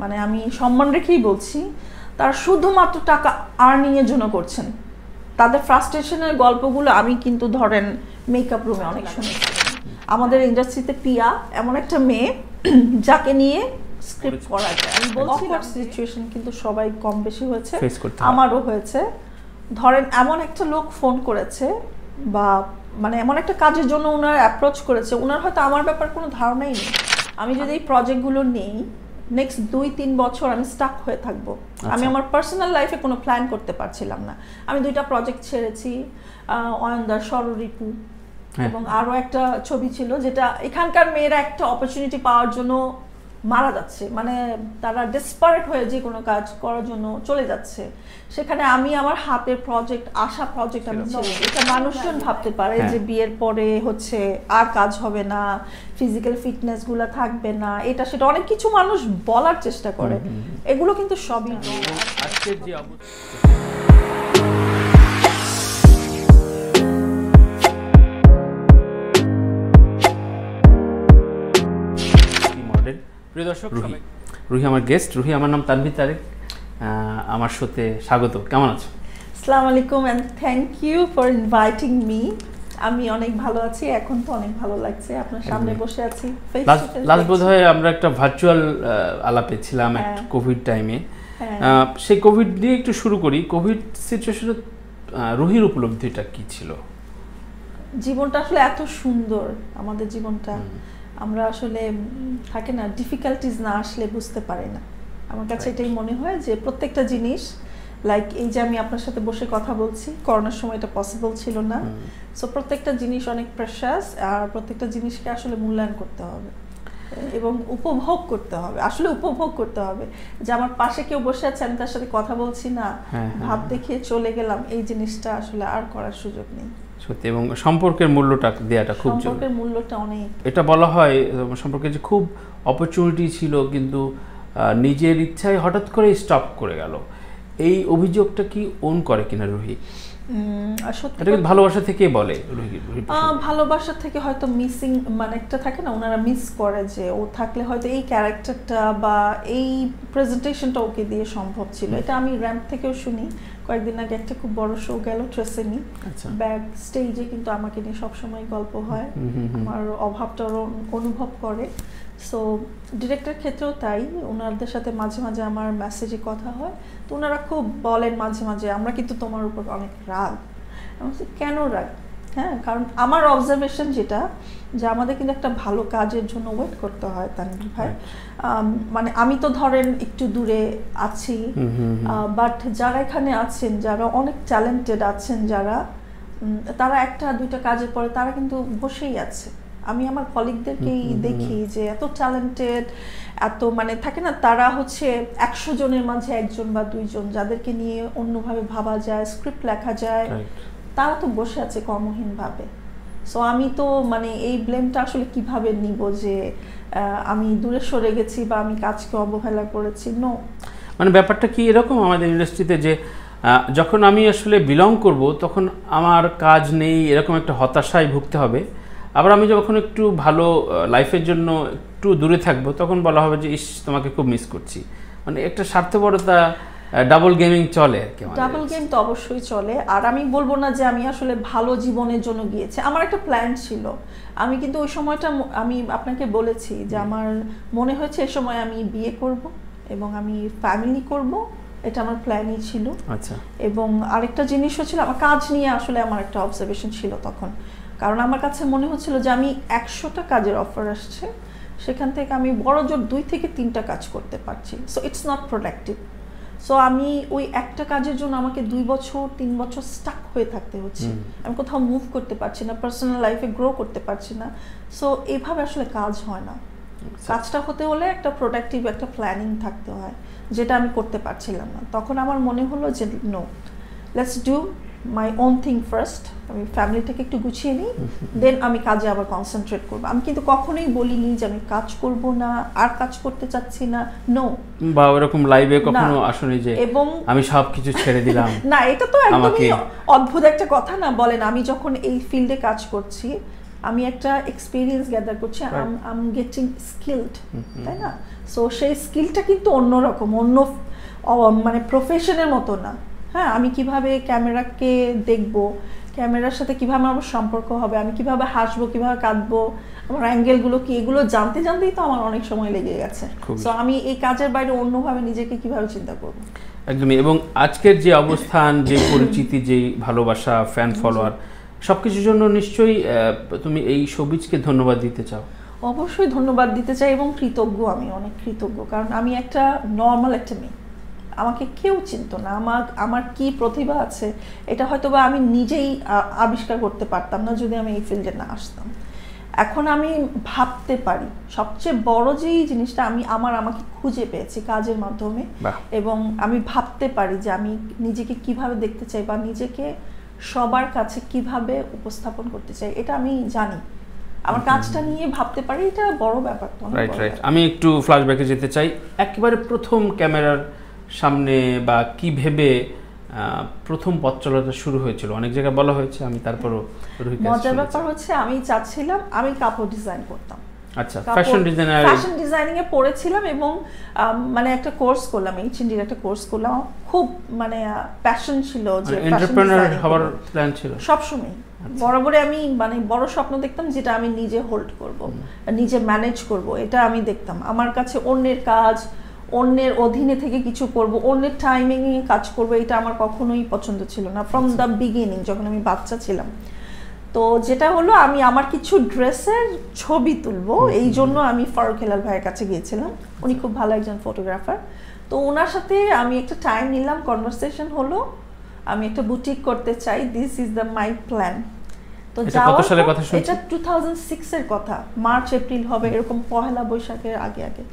মানে আমি সম্মান রেখেই বলছি তারা শুধুমাত্র টাকা আর্নিং এর জন্য করছেন। তাদের ফ্রাস্ট্রেশনের গল্পগুলো আমি কিন্তু ধরেন মেকআপ রুমে অনেক শুনেছি আমাদের ইন্ডাস্ট্রিতে পিয়া এমন একটা মেয়ে যাকে নিয়ে স্ক্রিপ্ট করা যায়। আমি বলছি সিচুয়েশন কিন্তু সবাই কম বেশি হয়েছে হয়। আমারও হয়েছে। ধরেন এমন একটা লোক ফোন করেছে বা মানে এমন একটা কাজের জন্য ওনার অ্যাপ্রোচ করেছে ওনার হয়তো আমার ব্যাপার কোনো ধারণাই নেই। আমি যদি এই প্রজেক্টগুলো নেই নেক্সট দুই তিন বছর আমি স্টাক হয়ে থাকব। আমি আমার পার্সোনাল লাইফে কোনো প্ল্যান করতে পারছিলাম না। আমি দুইটা প্রজেক্ট ছেড়েছি অয়নদার সররিপু হ্যাঁ। এবং আরও একটা ছবি ছিল যেটা এখানকার মেয়েরা একটা অপরচুনিটি পাওয়ার জন্য মারা যাচ্ছে মানে তারা ডেসপারেট হয়ে যে কোনো কাজ করার জন্য চলে যাচ্ছে। সেখানে আমি আমার হাতের প্রজেক্ট আশা প্রজেক্ট আমি এটা মানুষজন ভাবতে পারে হ্যাঁ। যে বিয়ের পরে হচ্ছে আর কাজ হবে না ফিজিক্যাল ফিটনেসগুলা থাকবে না এটা সেটা অনেক কিছু মানুষ বলার চেষ্টা করে। এগুলো কিন্তু সবই আজকের যে প্রিয় দর্শক রুহি রুহি আমার গেস্ট রুহি আমার নাম তানভি তারেক। আমার সাথে স্বাগত। কেমন আছো? আসসালামু আলাইকুম and thank you for inviting me আমি অনেক ভালো আছি এখন তো অনেক ভালো লাগছে। আপনার সামনে বসে আছি। লাস্ট face বোধ হয় আমরা একটা ভার্চুয়াল আলাপে ছিলাম একটা হ্যাঁ। কোভিড টাইমে হ্যাঁ। সেই কোভিড দিয়ে একটু শুরু করি। কোভিড সিচুয়েশনে রুহির উপলব্ধিটা কি ছিল? জীবনটা আসলে এত সুন্দর আমাদের জীবনটা। আমরা আসলে থাকে না ডিফিকাল্টিজ না আসলে বুঝতে পারি না। আমার কাছে এটাই মনে হয় যে প্রত্যেকটা জিনিস লাইক এই যে আমি আপনার সাথে বসে কথা বলছি করোনার সময় এটা পসিবল ছিল না। সো প্রত্যেকটা জিনিস অনেক প্রেশাস আর প্রত্যেকটা জিনিসকে আসলে মূল্যায়ন করতে হবে এবং উপভোগ করতে হবে আসলে উপভোগ করতে হবে। যে আমার পাশে কেউ বসে আছে আমি তার সাথে কথা বলছি না হ্যাঁ, হ্যাঁ, ভাব। দেখিয়ে চলে গেলাম এই জিনিসটা আসলে আর করার সুযোগ নেই। সত্যি এবং সম্পর্কের মূল্যটা দেওয়াটা খুব সম্পর্কের মূল্যটা অনেক। এটা বলা হয় সম্পর্কে যে খুব অপরচুনিটি ছিল কিন্তু নিজের ইচ্ছায় হঠাৎ করে স্টপ করে গেল। এই অভিযোগটা কি ওন করে কিনা রুহি? এটা ভালোবাসা থেকে বলে। ভালোবাসা থেকে হয়তো মিসিং মানে একটা থাকে না ওনারা মিস করে যে ও থাকলে হয়তো এই ক্যারেক্টারটা বা এই প্রেজেন্টেশনটা ওকে দিয়ে সম্ভব ছিল। এটা আমি র্যাম্প থেকেও শুনি। কয়েকদিন আগে একটা খুব বড় শো গেল ট্রেসেনি ব্যাক স্টেজে কিন্তু আমাকে নিয়ে সবসময় গল্প হয়। আমার অভাবটা অনুভব করে। সো ডিরেক্টর ক্ষেত্রেও তাই। ওনাদের সাথে মাঝে মাঝে আমার মেসেজে কথা হয়। তো ওনারা খুব বলেন মাঝে মাঝে আমরা কিন্তু তোমার উপর অনেক রাগ। কেন রাগ? হ্যাঁ কারণ আমার অবজারভেশন যেটা যে আমাদের কিন্তু একটা ভালো কাজের জন্য ওয়েট করতে হয় তানভীর ভাই। মানে আমি তো ধরেন একটু দূরে আছি। বাট যারা এখানে আছেন যারা অনেক ট্যালেন্টেড আছেন যারা তারা একটা দুইটা কাজের পরে তারা কিন্তু বসেই আছে। আমি আমার কলিগদেরকেই। দেখি যে এত ট্যালেন্টেড এত মানে থাকে না তারা হচ্ছে একশো জনের মাঝে একজন বা দুইজন যাদেরকে নিয়ে অন্যভাবে ভাবা যায় স্ক্রিপ্ট লেখা যায়। তারা তো বসে আছে কর্মহীনভাবে। সো আমি তো মানে এই ব্লেমটা আসলে কীভাবে নিব যে আমি দূরে সরে গেছি বা আমি কাজকে অবহেলা করেছি? নো মানে ব্যাপারটা কি এরকম আমাদের ইন্ডাস্ট্রিতে যে যখন আমি আসলে বিলং করব, তখন আমার কাজ নেই, এরকম একটা হতাশায় ভুগতে হবে। আবার আমি যখন একটু ভালো লাইফের জন্য একটু দূরে থাকব, তখন বলা হবে যে, ইস, তোমাকে খুব মিস করছি। মানে একটা স্বার্থপরতা ডাবল গেমিং চলে। ডাবল গেম তো অবশ্যই চলে। আর আমি বলব না যে আমি আসলে ভালো জীবনের জন্য গিয়েছি। আমার একটা প্ল্যান ছিল। আমি কিন্তু ওই সময়টা আমি আপনাকে বলেছি যে আমার মনে হয়েছে এই সময় আমি বিয়ে করব এবং আমি ফ্যামিলি করব। এটা আমার প্ল্যানই ছিল। আচ্ছা। এবং আরেকটা জিনিস হচ্ছিল আমার কাজ নিয়ে আসলে আমার একটা অবজারভেশন ছিল তখন। কারণ আমার কাছে মনে হচ্ছিল যে আমি একশোটা কাজের অফার আসছে। সেখান থেকে আমি বড় জোর দুই থেকে তিনটা কাজ করতে পারছি। So it's not productive so আমি ওই একটা কাজের জন্য আমাকে দুই বছর তিন বছর স্টাক হয়ে থাকতে হচ্ছে। আমি কোথাও মুভ করতে পারছি না পার্সোনাল লাইফে গ্রো করতে পারছি না। সো এভাবে আসলে কাজ হয় না। কাজটা হতে হলে একটা প্রোডাক্টিভ একটা প্ল্যানিং থাকতে হয় যেটা আমি করতে পারছিলাম না। তখন আমার মনে হলো যে no let's do my own thing first আমি ফ্যামিলিটাকে একটু গুছিয়ে নিই দেন আমি কাজে আবার কনসেন্ট্রেট করব। আমি কিন্তু কখনোই বলিনি যে আমি কাজ করব না আর কাজ করতে চাচ্ছি না নো বা ওরকম লাইভে কখনো আসনি যে এবং আমি সব কিছু ছেড়ে দিলাম। না এটা তো একদমই অদ্ভুত একটা কথা না বলেন। আমি যখন এই ফিল্ডে কাজ করছি আমি একটা এক্সপিরিয়েন্স গ্যাদার করছি। আম গেটিং স্কিলড তাই না? সো সেই স্কিলটা কিন্তু অন্যরকম অন্য মানে প্রফেশনের মতো না। হ্যাঁ আমি কীভাবে ক্যামেরাকে দেখব? ক্যামেরার সাথে কীভাবে আমার সম্পর্ক হবে? আমি কীভাবে হাসবো? কীভাবে কাঁদবো? আমার অ্যাঙ্গেলগুলো কি? এগুলো জানতে জানতেই তো আমার অনেক সময় লেগে গেছে। তো আমি এই কাজের বাইরে অন্যভাবে নিজেকে কীভাবে চিন্তা করব? একদমই এবং আজকের যে অবস্থান যে পরিচিতি যে ভালোবাসা ফ্যান ফলোয়ার সবকিছুর জন্য নিশ্চয়ই তুমি এই সবিজকে ধন্যবাদ দিতে চাও। অবশ্যই ধন্যবাদ দিতে চাই এবং কৃতজ্ঞ আমি অনেক কৃতজ্ঞ। কারণ আমি একটা নর্মাল একটা মেয়ে। আমাকে কেউ চিনতো না আমার আমার কি প্রতিভা আছে এটা হয়তো বা আমি নিজেই আবিষ্কার করতে পারতাম না যদি আমি এই ফিল্ডে না আসতাম। এখন আমি ভাবতে পারি সবচেয়ে বড় যেই জিনিসটা আমি আমার আমাকে খুঁজে পেয়েছি কাজের মাধ্যমে এবং আমি ভাবতে পারি যে আমি নিজেকে কীভাবে দেখতে চাই বা নিজেকে সবার কাছে কীভাবে উপস্থাপন করতে চাই এটা আমি জানি। আমার কাজটা নিয়ে ভাবতে পারি এটা বড় ব্যাপার তো রাইট রাইট আমি একটু ফ্ল্যাশব্যাকে যেতে চাই একেবারে প্রথম ক্যামেরার সামনে বা কি ভেবে প্রথম পথ চলাটা শুরু হয়েছিল? অনেক জায়গায় বলা হয়েছে আমি তারপরও মজার ব্যাপার হচ্ছে আমি চাচ্ছিলাম আমি কাপড় ডিজাইন করতাম। আচ্ছা ফ্যাশন ডিজাইনার ফ্যাশন ডিজাইনিং এ পড়েছিলাম এবং মানে একটা কোর্স করলাম এইচ এনডির একটা কোর্স করলাম। খুব মানে প্যাশন ছিল যে এন্টারপ্রেনার হওয়ার প্ল্যান ছিল? সবসময় বরাবরই আমি মানে বড় স্বপ্ন দেখতাম যেটা আমি নিজে হোল্ড করব নিজে ম্যানেজ করব এটা আমি দেখতাম। আমার কাছে অন্যের কাজ অন্যের অধীনে থেকে কিছু করব অন্যের টাইমিং এ কাজ করব এটা আমার কখনোই পছন্দ ছিল না ফ্রম দ্য বিগিনিং যখন আমি বাচ্চা ছিলাম। তো যেটা হলো আমি আমার কিছু ড্রেসের ছবি তুলবো এই জন্য আমি ফারুক হেলাল ভাইয়ের কাছে গিয়েছিলাম। উনি খুব ভালো একজন ফটোগ্রাফার তো ওনার সাথে আমি একটা টাইম নিলাম কনভারসেশন হলো আমি একটা বুটিক করতে চাই this is the my plan তো যাওয়ার? এটা টু থাউজেন্ড সিক্সের কথা মার্চ এপ্রিল হবে এরকম পহেলা বৈশাখের আগে আগে।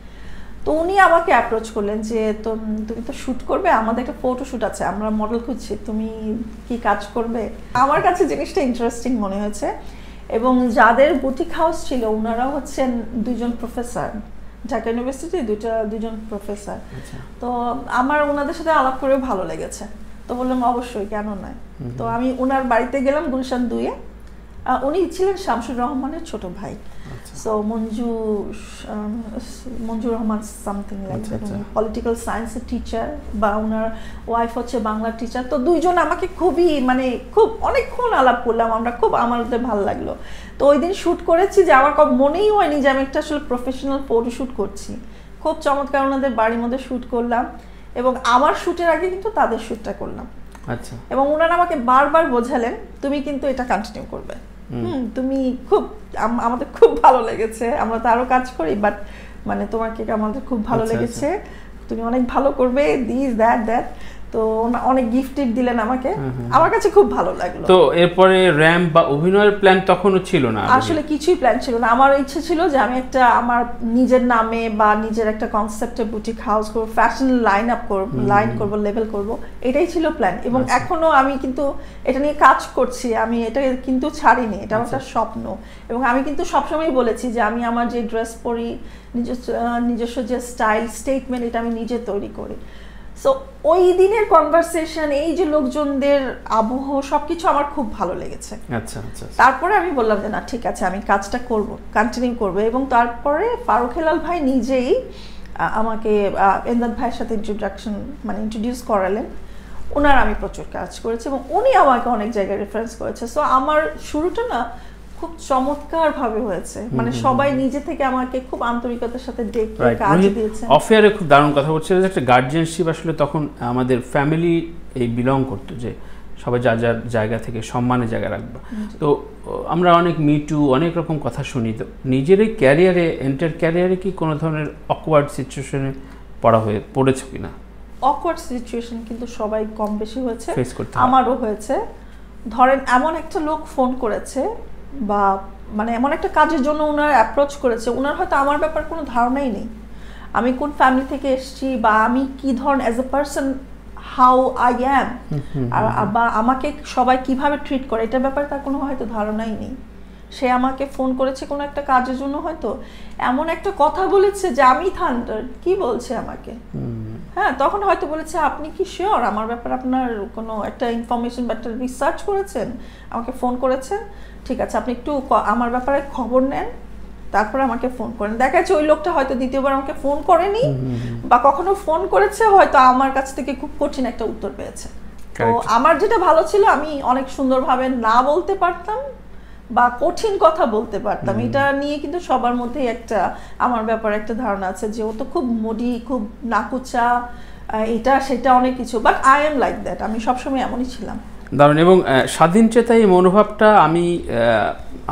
তো উনি আমাকে অ্যাপ্রোচ করলেন যে তো- তুমি তো শ্যুট করবে? আমাদের একটা ফটো শ্যুট আছে আমরা মডেল খুঁজছি তুমি কি কাজ করবে? আমার কাছে জিনিসটা ইন্টারেস্টিং মনে হয়েছে এবং যাদের বুটিক হাউস ছিল ওনারা হচ্ছেন দুজন প্রফেসর ঢাকা ইউনিভার্সিটি দুইটা দুজন প্রফেসর আচ্ছা। তো আমার ওনাদের সাথে আলাপ করে ভালো লেগেছে। তো বললাম অবশ্যই কেন নয়? তো আমি ওনার বাড়িতে গেলাম গুলশান দুইয়ে। উনি ছিলেন শামসুর রহমানের ছোট ভাই। So Manju um, Manjur Rahman something like. Political সায়েন্সের টিচার বা ওনার ওয়াইফ হচ্ছে বাংলা টিচার তো দুইজন আমাকে খুবই মানে খুব অনেকক্ষণ আলাপ করলাম আমরা খুব আমাদের ভালো লাগল। তো ওই দিন শ্যুট করেছি যে আমার কব- মনেই হয়নি যে আমি একটা আসলে প্রফেশনাল ফটো শ্যুট করছি। খুব চমৎকার ওনাদের বাড়ির মধ্যে শ্যুট করলাম এবং আমার শ্যুটের আগে কিন্তু তাদের শ্যুটটা করলাম। আচ্ছা। এবং ওনারা আমাকে বারবার বোঝালেন তুমি কিন্তু এটা কন্টিনিউ করবে। তুমি খুব আমাদের খুব ভালো লেগেছে। আমরা তো আরও কাজ করি বাট মানে তোমাকে আমাদের খুব ভালো আচ্ছা, লেগেছে। তুমি অনেক ভালো করবে দিস দ্যাট দ্যাট তো অনেক গিফট টিপ দিলেন আমাকে। আমার কাছে খুব ভালো লাগল। তো এরপরে র্যাম্প বা অভিনয়ের প্ল্যান তখনও ছিল না আসলে কিছুই প্ল্যান ছিল না। আমার ইচ্ছে ছিল যে আমি একটা আমার নিজের নামে বা নিজের একটা কনসেপ্টে বুটিক হাউস করব ফ্যাশন লাইন আপ করব লাইন করব লেভেল করব। এটাই ছিল প্ল্যান এবং আচ্ছা। এখনও আমি কিন্তু এটা নিয়ে কাজ করছি। আমি এটা কিন্তু ছাড়িনি। এটা আমার একটা আচ্ছা। স্বপ্ন। এবং আমি কিন্তু সবসময় বলেছি যে আমি আমার যে ড্রেস পরি নিজস্ব নিজস্ব যে স্টাইল স্টেটমেন্ট এটা আমি নিজে তৈরি করি। সো ওই দিনের কনভারসেশন এই যে লোকজনদের আবহ সবকিছু আমার খুব ভালো লেগেছে। আচ্ছা আচ্ছা আচ্ছা। তারপরে আমি বললাম যে না ঠিক আছে আমি কাজটা করব কন্টিনিউ করব। এবং তারপরে ফারুক হেলাল ভাই নিজেই আমাকে এন্দাদ ভাইয়ের সাথে ইন্ট্রোডাকশন মানে ইন্ট্রোডিউস করালেন। ওনার আমি প্রচুর কাজ করেছি এবং উনি আমাকে অনেক জায়গায় রেফারেন্স করেছে। সো আমার শুরুটা না খুব চমৎকার ভাবে হয়েছে মানে সবাই নিজে থেকে আমাকে খুব আন্তরিকতার সাথে ডেকে কাজ দিয়েছেন। অফেয়ারে খুব দারুণ কথা বলছে যে একটা গার্জিয়ানশিপ আসলে তখন আমাদের ফ্যামিলি এই বিলং করতো যে সবাই যার যার জায়গা থেকে সম্মানের জায়গা রাখব। তো আমরা অনেক মিটু অনেক রকম কথা শুনি। তো নিজের এই ক্যারিয়ারে এন্টার ক্যারিয়ারে কি কোনো ধরনের অকওয়ার্ড সিচুয়েশনে পড়া হয়ে পড়েছো কিনা? অকওয়ার্ড সিচুয়েশন কিন্তু সবাই কম বেশি হয়েছে হয়? আমারও হয়েছে। ধরেন এমন একটা লোক ফোন করেছে বা মানে এমন একটা কাজের জন্য ওনার অ্যাপ্রোচ করেছে ওনার হয়তো আমার ব্যাপার কোনো ধারণাই নেই। আমি কোন ফ্যামিলি থেকে এসেছি বা আমি কি ধরন as a person how I am আর বা আমাকে সবাই কীভাবে ট্রিট করে? এটার ব্যাপারে তার কোনো হয়তো ধারণাই নেই। সে আমাকে ফোন করেছে কোনো একটা কাজের জন্য হয়তো। এমন একটা কথা বলেছে যে আমি থান্ডার কি বলছে আমাকে? হ্যাঁ তখন হয়তো বলেছে আপনি কি শিওর আমার ব্যাপারে আপনার কোনো একটা ইনফরমেশন বা একটা রিসার্চ করেছেন? আমাকে ফোন করেছেন? ঠিক আছে আপনি একটু আমার ব্যাপারে খবর নেন তারপরে আমাকে ফোন করেন। দেখা যাচ্ছে ওই লোকটা হয়তো দ্বিতীয়বার আমাকে ফোন করেনি বা কখনো ফোন করেছে হয়তো আমার কাছ থেকে খুব কঠিন একটা উত্তর পেয়েছে। তো আমার যেটা ভালো ছিল আমি অনেক সুন্দরভাবে না বলতে পারতাম বা কঠিন কথা বলতে পারতাম। এটা নিয়ে কিন্তু সবার মধ্যে একটা আমার ব্যাপারে একটা ধারণা আছে যে ও তো খুব মোডি খুব নাকুচা এটা সেটা অনেক কিছু। But I am like that আমি সবসময় এমনই ছিলাম। দারুণ। এবং স্বাধীন চেতাই এই মনোভাবটা আমি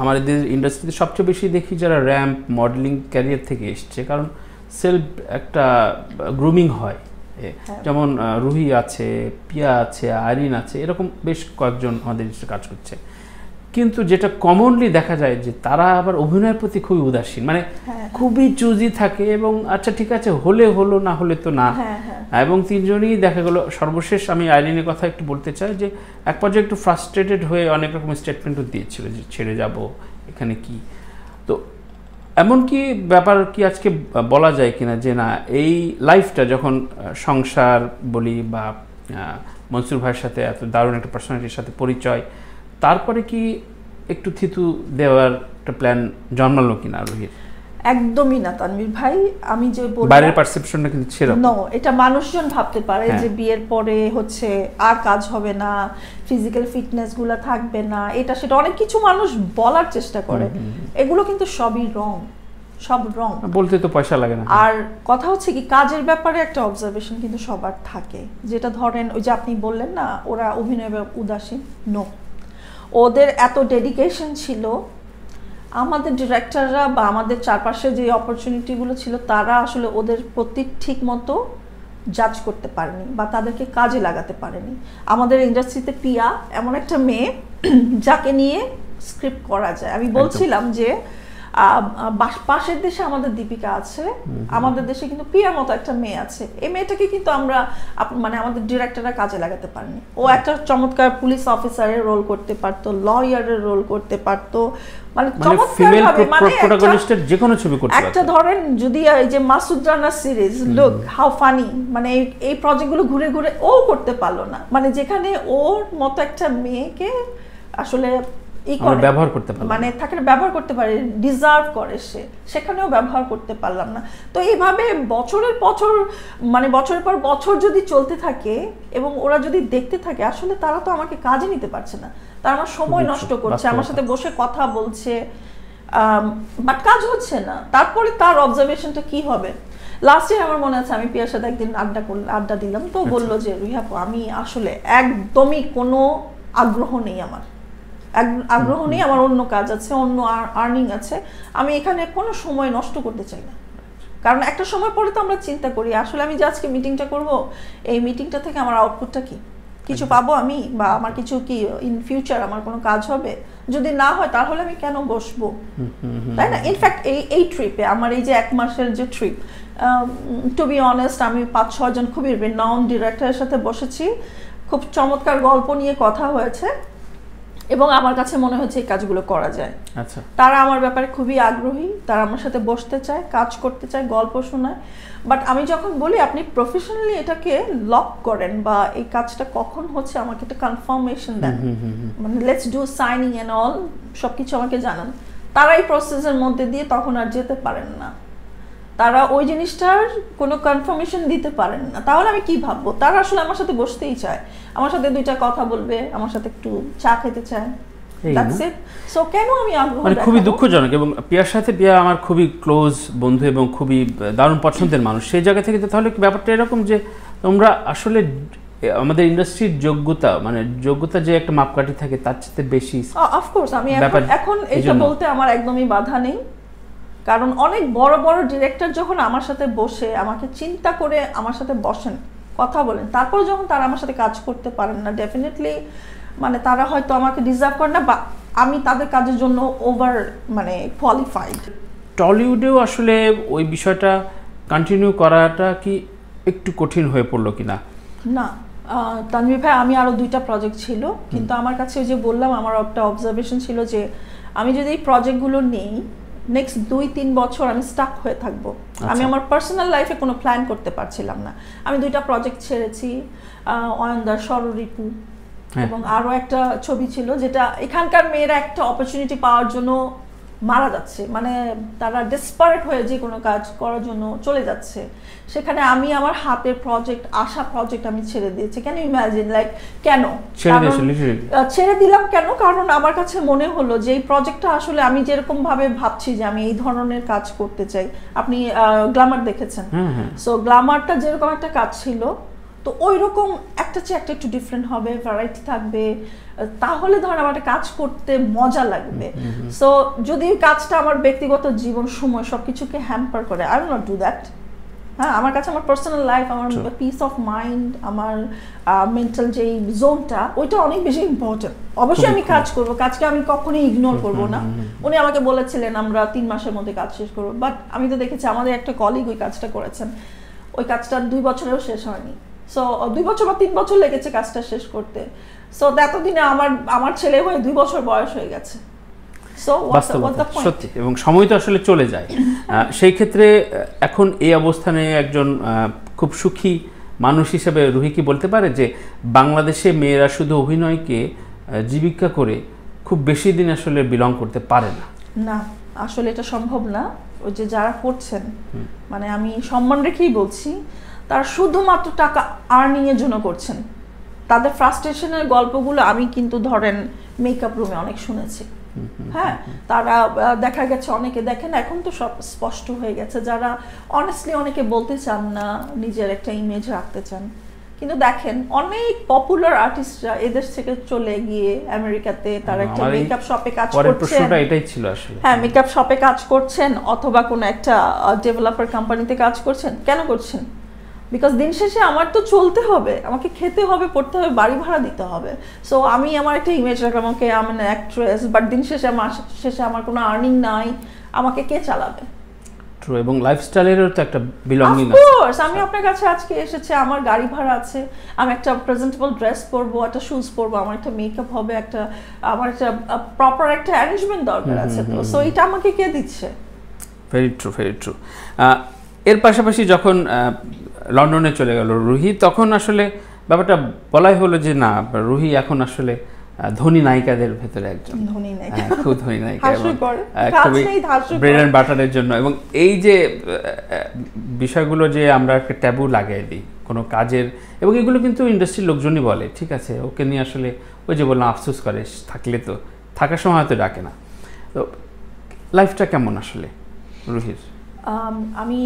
আমাদের ইন্ডাস্ট্রিতে সবচেয়ে বেশি দেখি যারা র্যাম্প মডেলিং ক্যারিয়ার থেকে এসছে। কারণ সেলফ একটা গ্রুমিং হয়। যেমন রুহি আছে পিয়া আছে আরিন আছে এরকম বেশ কয়েকজন আমাদের কাজ করছে। কিন্তু যেটা কমনলি দেখা যায় যে তারা আবার অভিনয়ের প্রতি খুবই উদাসীন। মানে হ্যাঁ। খুবই চুজি থাকে এবং আচ্ছা ঠিক আছে হলে হলো না হলে তো না। হ্যাঁ হ্যাঁ। এবং তিনজনই দেখা গেল সর্বশেষ আমি আইরিনের কথা একটু বলতে চাই যে এক পর্যায়ে একটু ফ্রাস্ট্রেটেড হয়ে অনেক রকম স্টেটমেন্টও দিয়েছিল যে ছেড়ে যাব এখানে কি? তো এমন কি ব্যাপার কি আজকে বলা যায় কিনা যে না এই লাইফটা যখন সংসার বলি বা মনসুর ভাইয়ের সাথে এত দারুণ একটা পার্সোনালিটির সাথে পরিচয় তারপরে কি একটু থিতু দেওয়ার একটা প্ল্যান জন্মালো কিনা রোহিত? একদমই না তানভীর ভাই। আমি যে বাইরের পারসেপশনটা কিন্তু সেরকম। নো এটা মানুষজন ভাবতে পারে হ্যাঁ। যে বিয়ের পরে হচ্ছে আর কাজ হবে না ফিজিক্যাল ফিটনেসগুলা থাকবে না এটা সেটা অনেক কিছু মানুষ বলার চেষ্টা করে। এগুলো কিন্তু সবই রং সব রং বলতে তো পয়সা লাগে না। আর কথা হচ্ছে কি কাজের ব্যাপারে একটা অবজারভেশন কিন্তু সবার থাকে। যেটা ধরেন ওই যে আপনি বললেন না ওরা অভিনয় উদাসীন? নো ওদের এত ডেডিকেশন ছিল আমাদের ডিরেক্টররা বা আমাদের চারপাশে যে অপরচুনিটিগুলো ছিল তারা আসলে ওদের প্রতি ঠিক মতো জাজ করতে পারেনি বা তাদেরকে কাজে লাগাতে পারেনি। আমাদের ইন্ডাস্ট্রিতে পিয়া এমন একটা মেয়ে যাকে নিয়ে স্ক্রিপ্ট করা যায়। আমি বলছিলাম যে পাশের দেশে আমাদের দীপিকা আছে। আমাদের দেশে কিন্তু পিয়ার মতো একটা মেয়ে আছে। এই মেয়েটাকে কিন্তু আমরা মানে আমাদের ডিরেক্টররা কাজে লাগাতে পারেনি। ও একটা চমৎকার পুলিশ অফিসারের রোল করতে পারতো লয়ারের রোল করতে পারতো। মানে ফিমেল চমৎকারভাবে একটা- প্রোটাগনিস্টের যে কোনো ছবি করতে একটা ধরেন যদি এই যে Masud Rana series look how funny এই এই প্রজেক্টগুলো ঘুরে ঘুরে ও করতে পারল না। যেখানে ওর মতো একটা মেয়েকে আসলে ব্যবহার করতে পারলাম মানে তাকে ব্যবহার করতে পারে ডিজার্ভ করে সে। সেখানেও ব্যবহার করতে পারলাম না। তো এইভাবে বছরের বছর মানে বছরের পর বছর যদি চলতে থাকে এবং ওরা যদি দেখতে থাকে আসলে তারা তো আমাকে কাজে নিতে পারছে না। তারা আমার সময় নষ্ট করছে আমার সাথে বসে কথা বলছে বাট কাজ হচ্ছে না। তারপরে তার অবজারভেশনটা কি হবে? লাস্ট ইয়ার আমার মনে আছে আমি পিয়ার সাথে একদিন আড্ডা করলাম আড্ডা দিলাম। তো বলল যে রিহাপু আমি আসলে একদমই কোনো আগ্রহ নেই আমার। আগ্রহ নেই আমার অন্য কাজ আছে অন্য আর্নিং আছে। আমি এখানে কোনো সময় নষ্ট করতে চাই না। কারণ একটা সময় পরে তো আমরা চিন্তা করি আসলে আমি যে আজকে মিটিংটা করব এই মিটিংটা থেকে আমার আউটপুটটা কি? কিছু পাবো আমি বা আমার কিছু কি ইন ফিউচার আমার কোনো কাজ হবে? যদি না হয় তাহলে আমি কেন বসবো? তাই না? ইনফ্যাক্ট এই এই ট্রিপে আমার এই যে এক মাসের যে ট্রিপ টু বি অনেস্ট আমি পাঁচ ছজন খুবই রিনাউন ডিরেক্টরের সাথে বসেছি। খুব চমৎকার গল্প নিয়ে কথা হয়েছে। এবং আমার কাছে মনে হচ্ছে এই কাজগুলো করা যায়। আচ্ছা। তারা আমার ব্যাপারে খুবই আগ্রহী তারা আমার সাথে বসতে চায় কাজ করতে চায় গল্প শোনায়। বাট আমি যখন বলি আপনি প্রফেশনালি এটাকে লক করেন বা এই কাজটা কখন হচ্ছে আমাকে একটা কনফার্মেশন দেন। মানে let's do signing and all সব কিছু আমাকে জানান। তারা এই প্রসেসের মধ্যে দিয়ে তখন আর যেতে পারেন না। তারা ওই জিনিসটার কোনো কনফার্মেশন দিতে পারেন না। তাহলে আমি কি ভাববো? তারা আসলে আমার সাথে বসতেই চায়। আমার সাথে দুইটা কথা বলবে আমার সাথে একটু চা খেতে চায়। মানে খুবই দুঃখজনক এবং পিয়ার সাথে পিয়া আমার খুবই ক্লোজ বন্ধু এবং খুবই দারুণ পছন্দের মানুষ। সেই জায়গা থেকে তো তাহলে কি ব্যাপারটা এরকম যে তোমরা আসলে আমাদের ইন্ডাস্ট্রির যোগ্যতা মানে যোগ্যতা যে একটা মাপকাঠি থাকে তার চেয়ে বেশি অফকোর্স আমি এখন এটা বলতে আমার একদমই বাধা নেই। কারণ অনেক বড় বড় ডিরেক্টর যখন আমার সাথে বসে আমাকে চিন্তা করে আমার সাথে বসেন কথা বলেন তারপর যখন তারা আমার সাথে কাজ করতে পারেন না ডেফিনেটলি মানে তারা হয়তো আমাকে ডিজার্ভ করে না বা আমি তাদের কাজের জন্য ওভার মানে কোয়ালিফাইড টলিউডেও আসলে ওই বিষয়টা কন্টিনিউ করাটা কি একটু কঠিন হয়ে পড়ল কিনা? না আহ, তানভীর ভাই আমি আরও দুইটা প্রজেক্ট ছিল কিন্তু আমার কাছে ওই যে বললাম আমার একটা অবজারভেশন ছিল যে আমি যদি এই প্রজেক্টগুলো নেই নেক্সট দুই তিন বছর আমি স্টাক হয়ে থাকব আমি আচ্ছা। আমার পার্সোনাল লাইফে কোনো প্ল্যান করতে পারছিলাম না আমি দুইটা প্রজেক্ট ছেড়েছি অয়নদার হ্যাঁ। এবং আরও একটা ছবি ছিল যেটা এখানকার মেয়েরা একটা অপরচুনিটি পাওয়ার জন্য মারা যাচ্ছে। মানে তারা ডেসপারেট হয়ে যে কোনো কাজ করার জন্য চলে যাচ্ছে। সেখানে আমি আমার হাতের প্রজেক্ট আশা প্রজেক্ট আমি ছেড়ে দিয়েছি। কেন ইমাজিন লাইক কেন? ছেড়ে দিলাম কেন? কারণ আমার কাছে মনে হলো যে এই প্রজেক্টটা আসলে আমি যেরকম ভাবে ভাবছি যে আমি এই ধরনের কাজ করতে চাই। আপনি গ্লামার দেখেছেন। সো গ্লামারটা যেরকম একটা কাজ ছিল তো ওই রকম একটা চেয়ে একটা একটু ডিফারেন্ট হবে ভ্যারাইটি থাকবে। তাহলে ধর আমার একটা কাজ করতে মজা লাগবে। সো যদি কাজটা আমার ব্যক্তিগত জীবন সময় সবকিছুকে হ্যাম্পার করে আই নট ডু দ্যাট হ্যাঁ আমার কাছে আমার পার্সোনাল লাইফ আমার পিস অফ মাইন্ড আমার মেন্টাল যেই জোনটা ওইটা অনেক বেশি ইম্পর্টেন্ট অবশ্যই আমি কাজ করব কাজকে আমি কখনোই ইগনোর করব না। উনি আমাকে বলেছিলেন আমরা তিন মাসের মধ্যে কাজ শেষ করব। বাট আমি তো দেখেছি আমাদের একটা কলিগ ওই কাজটা করেছেন। ওই কাজটা দুই বছরেও শেষ হয়নি। সো দুই বছর বা তিন বছর লেগেছে কাজটা শেষ করতে। সো এতদিনে আমার আমার ছেলে হয়ে দুই বছর বয়স হয়ে গেছে। সো সত্যি এবং সময় তো আসলে চলে যায়। সেই ক্ষেত্রে এখন এই অবস্থানে একজন খুব সুখী মানুষ হিসেবে রুহি কি বলতে পারে যে বাংলাদেশে মেয়েরা শুধু অভিনয়কে জীবিকা করে খুব বেশি দিন আসলে বিলং করতে পারে না। না আসলে এটা সম্ভব না। ওই যে যারা করছেন মানে আমি সম্মান রেখেই বলছি তারা শুধুমাত্র টাকা আর্নিং এর জন্য করছেন। তাদের ফ্রাস্ট্রেশনের গল্পগুলো আমি কিন্তু ধরেন মেকআপ রুমে অনেক শুনেছি। হ্যাঁ তারা দেখা গেছে অনেকে দেখেন এখন তো সব স্পষ্ট হয়ে গেছে যারা অনেস্টলি অনেকে বলতে চান না নিজের একটা ইমেজ রাখতে চান। কিন্তু দেখেন অনেক পপুলার আর্টিস্টরা এদেশ থেকে চলে গিয়ে আমেরিকাতে তারা একটা মেকআপ শপে কাজ করছেন। এটাই ছিল আসলে। হ্যাঁ মেকআপ শপে কাজ করছেন অথবা কোনো একটা ডেভেলপার কোম্পানিতে কাজ করছেন কেন করছেন? বিকজ দিন শেষে আমার তো চলতে হবে আমাকে খেতে হবে পড়তে হবে বাড়ি ভাড়া দিতে হবে। সো আমি আমার একটা ইমেজ রাখলাম আমাকে আমি অ্যাক্ট্রেস বাট দিন শেষে আমার শেষে আমার কোনো আর্নিং নাই আমাকে কে চালাবে? ট্রু এবং লাইফস্টাইলেরও তো একটা বিলঙ্গিং আছে। আমি আপনার কাছে আজকে এসেছি আমার গাড়ি ভাড়া আছে আমি একটা প্রেজেন্টেবল ড্রেস পরবো একটা শুজ পরবো আমার একটা মেকআপ হবে একটা আমার একটা প্রপার একটা অ্যারেঞ্জমেন্ট দরকার আছে তো। সো এটা আমাকে কে দিচ্ছে? ভেরি ট্রু ভেরি ট্রু এর পাশাপাশি যখন লন্ডনে চলে গেল রুহি। তখন আসলে ব্যাপারটা বলাই হলো যে না রুহি এখন আসলে ধনী নায়িকাদের ভেতরে একজন। হ্যাঁ, খুব ধনী নায়িকা খুবই ব্রেড অ্যান্ড বাটারের জন্য। এবং এই যে বিষয়গুলো যে আমরা একটা ট্যাবু লাগাই দিই কোনো কাজের এবং এগুলো কিন্তু ইন্ডাস্ট্রির লোকজনই বলে ঠিক আছে? ওকে নিয়ে আসলে ওই যে বললাম আফসোস করে থাকলে তো থাকার সময় হয়তো ডাকে না। তো লাইফটা কেমন আসলে রুহির? আম, আমি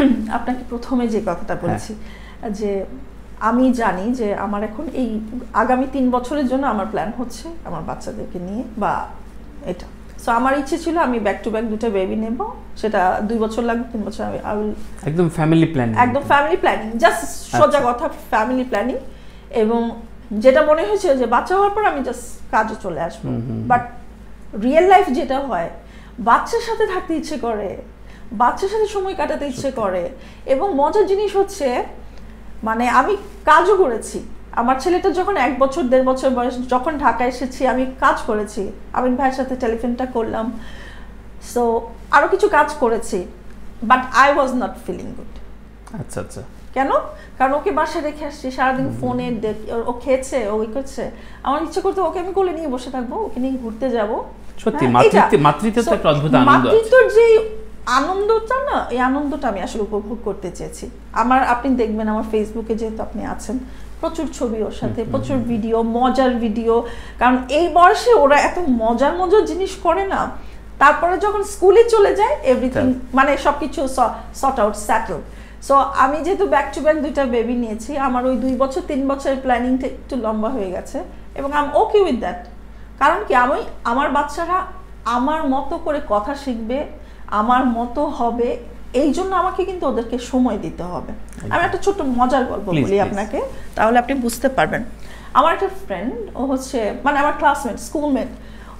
আপনাকে- প্রথমে যে কথাটা বলেছি যে আমি জানি যে আমার এখন এই আগামী তিন বছরের জন্য আমার প্ল্যান হচ্ছে আমার বাচ্চাদেরকে নিয়ে বা এটা। সো আমার ইচ্ছে ছিল আমি ব্যাক টু ব্যাক দুটো বেবি নেব সেটা দুই বছর লাগবে তিন বছর আমি আই উইল একদম ফ্যামিলি প্ল্যান একদম ফ্যামিলি প্ল্যানিং জাস্ট সোজা কথা ফ্যামিলি প্ল্যানিং এবং যেটা মনে হয়েছে যে বাচ্চা হওয়ার পর আমি জাস্ট কাজে চলে আসব। বাট রিয়েল লাইফ যেটা হয় বাচ্চার সাথে থাকতে ইচ্ছে করে বাচ্চার সাথে সময় কাটাতে ইচ্ছে করে। এবং মজার জিনিস হচ্ছে মানে আমি কাজও করেছি। আমার ছেলেটা যখন এক বছর দেড় বছর বয়স যখন ঢাকা এসেছি আমি কাজ করেছি। আমিন ভাইয়ের সাথে টেলিফোনটা করলাম। সো আরও কিছু কাজ করেছি। But I was not feeling good আচ্ছা আচ্ছা। কেন? কারণ ওকে বাসায় রেখে আসছি সারাদিন ফোনে দেখ- ও খেয়েছে ও ই করছে। আমার ইচ্ছে করতে ওকে আমি কোলে নিয়ে বসে থাকব ওকে নিয়ে ঘুরতে যাব। সত্যি মাতৃত্বে মাতৃত্বে তো একটা অদ্ভুত আনন্দ মাতৃত্বর যে আনন্দটা না এই আনন্দটা আমি আসলে উপভোগ করতে চেয়েছি। আমার আপনি দেখবেন আমার ফেসবুকে যেহেতু আপনি আছেন প্রচুর ছবি ওর সাথে প্রচুর ভিডিও মজার ভিডিও কারণ এই বয়সে ওরা এত মজার মজার জিনিস করে না। তারপরে যখন স্কুলে চলে যায় এভরিথিং মানে সব কিছু সর্ট আউট স্যাটেল সো আমি যেহেতু ব্যাক টু ব্যাক দুইটা বেবি নিয়েছি আমার ওই দুই বছর তিন বছরের প্ল্যানিংটা একটু লম্বা হয়ে গেছে। এবং আম ওকে উইথ দ্যাট কারণ কি আমি আমার বাচ্চারা আমার মতো করে কথা শিখবে আমার মতো হবে এই জন্য আমাকে কিন্তু ওদেরকে সময় দিতে হবে। আমি একটা ছোট্ট মজার গল্প বলি আপনাকে তাহলে আপনি বুঝতে পারবেন। আমার একটা ফ্রেন্ড ও হচ্ছে মানে আমার ক্লাসমেট স্কুলমেট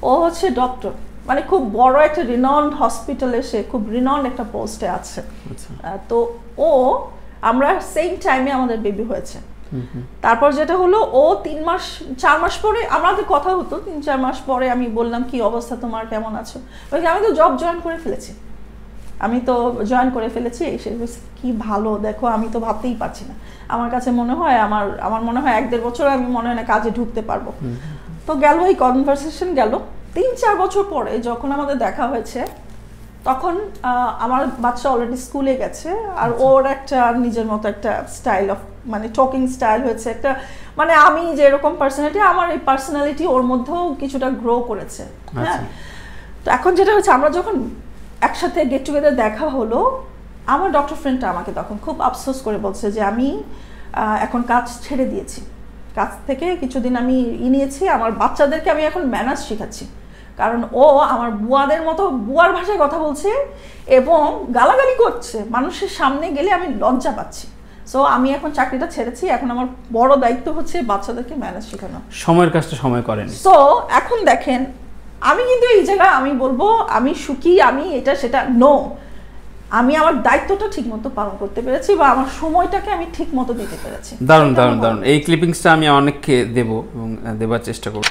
ও হচ্ছে ডক্টর মানে খুব বড় একটা রিনাউন্ড হসপিটালে সে খুব রিনাউন্ড একটা পোস্টে আছে। আচ্ছা। তো ও আমরা সেম টাইমে আমাদের বেবি হয়েছে। তারপর যেটা হলো ও তিন মাস চার মাস পরে আমাদের কথা হতো তিন চার মাস পরে আমি বললাম কি অবস্থা তোমার? কেমন আছো? আমি তো জব জয়েন করে ফেলেছি। আমি তো জয়েন করে ফেলেছি। সে কি ভালো দেখো আমি তো ভাবতেই পারছি না। আমার কাছে মনে হয় আমার আমার মনে হয় এক দেড় বছর আমি মনে হয় না কাজে ঢুকতে পারব। তো গেল এই কনভারসেশন গেল। তিন চার বছর পরে যখন আমাদের দেখা হয়েছে তখন আমার বাচ্চা অলরেডি স্কুলে গেছে আর ওর একটা নিজের মতো একটা স্টাইল অফ মানে টকিং স্টাইল হয়েছে একটা মানে আমি যেরকম পার্সোনালিটি আমার এই পার্সোনালিটি ওর মধ্যেও কিছুটা গ্রো করেছে হ্যাঁ? আচ্ছা। তো এখন যেটা হচ্ছে আমরা যখন একসাথে গেট টুগেদার দেখা হলো আমার ডক্টর ফ্রেন্ডটা আমাকে তখন খুব আফসোস করে বলছে যে আমি এখন কাজ ছেড়ে দিয়েছি। কাজ থেকে কিছুদিন আমি ই নিয়েছি আমার বাচ্চাদেরকে আমি এখন ম্যানার্স শেখাচ্ছি। কারণ ও আমার বুয়াদের মতো বুয়ার ভাষায় কথা বলছে এবং গালাগালি করছে। মানুষের সামনে গেলে আমি লজ্জা পাচ্ছি। সো আমি এখন চাকরিটা ছেড়েছি এখন আমার বড় দায়িত্ব হচ্ছে বাচ্চাদেরকে ম্যানেজ শেখানো। সময়ের কাজটা সময় করেন। সো এখন দেখেন আমি কিন্তু এই জায়গায় আমি বলব আমি সুখী আমি এটা সেটা নো আমি আমার দায়িত্বটা ঠিক মতো পালন করতে পেরেছি বা আমার সময়টাকে আমি ঠিক মতো দিতে পেরেছি। দারুণ দারুণ দারুণ। এই ক্লিপিংসটা আমি অনেককে দেবো এবং দেবার চেষ্টা করব।